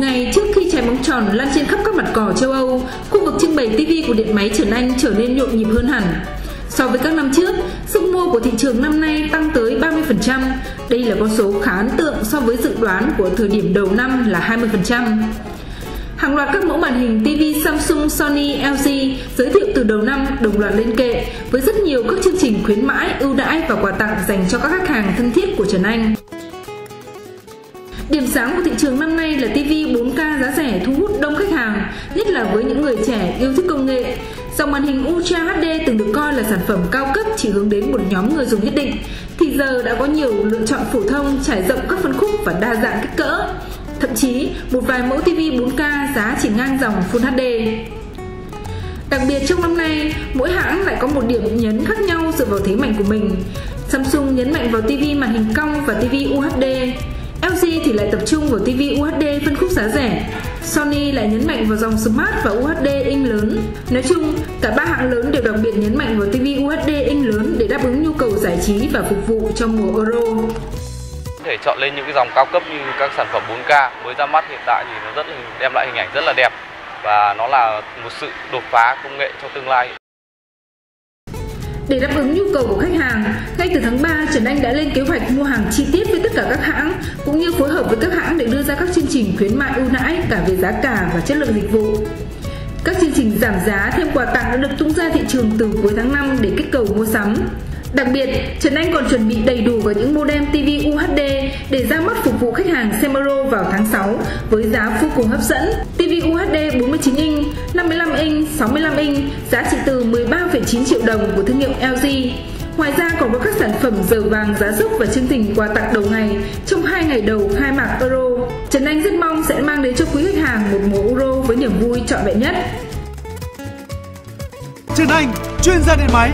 ngày trước khi trái bóng tròn lan trên khắp các mặt cỏ châu Âu, khu vực trưng bày TV của điện máy Trần Anh trở nên nhộn nhịp hơn hẳn. So với các năm trước, sức mua của thị trường năm nay tăng tới 30%. Đây là con số khá ấn tượng so với dự đoán của thời điểm đầu năm là 20%. Hàng loạt các mẫu màn hình TV Samsung, Sony, LG giới thiệu từ đầu năm đồng loạt lên kệ với rất nhiều các chương trình khuyến mãi, ưu đãi và quà tặng dành cho các khách hàng thân thiết của Trần Anh. Điểm sáng của thị trường năm nay là TV 4K giá rẻ thu hút đông khách hàng, nhất là với những người trẻ yêu thích công nghệ. Dòng màn hình Ultra HD từng được coi là sản phẩm cao cấp chỉ hướng đến một nhóm người dùng nhất định, thì giờ đã có nhiều lựa chọn phổ thông trải rộng các phân khúc và đa dạng kích cỡ. Thậm chí, một vài mẫu TV 4K giá chỉ ngang dòng Full HD. Đặc biệt trong năm nay, mỗi hãng lại có một điểm nhấn khác nhau dựa vào thế mạnh của mình. Samsung nhấn mạnh vào TV màn hình cong và TV UHD, LG thì lại tập trung vào TV UHD phân khúc giá rẻ. Sony lại nhấn mạnh vào dòng Smart và UHD in lớn. Nói chung, cả ba hãng lớn đều đặc biệt nhấn mạnh vào TV UHD in lớn để đáp ứng nhu cầu giải trí và phục vụ trong mùa Euro. Có thể chọn lên những cái dòng cao cấp như các sản phẩm 4K mới ra mắt hiện tại thì nó rất là đem lại hình ảnh rất là đẹp và nó là một sự đột phá công nghệ trong tương lai. Để đáp ứng nhu cầu của khách hàng, ngay từ tháng 3, Trần Anh đã lên kế hoạch mua hàng chi tiết với tất cả các hãng, cũng như phối hợp với các hãng để đưa ra các chương trình khuyến mại ưu đãi cả về giá cả và chất lượng dịch vụ. Các chương trình giảm giá thêm quà tặng đã được tung ra thị trường từ cuối tháng 5 để kích cầu mua sắm. Đặc biệt, Trần Anh còn chuẩn bị đầy đủ vào những modem TV UHD để ra mắt phục vụ khách hàng xem vào tháng 6 với giá vô cùng hấp dẫn. TV UHD 49 inch, 55 inch, 65 inch giá chỉ từ 13,9 triệu đồng của thương hiệu LG. Ngoài ra còn có các sản phẩm giờ vàng giá sốc và chương trình quà tặng đầu ngày trong hai ngày đầu khai mạc Euro. Trần Anh rất mong sẽ mang đến cho quý khách hàng một mùa Euro với niềm vui trọn vẹn nhất. Trần Anh, chuyên gia điện máy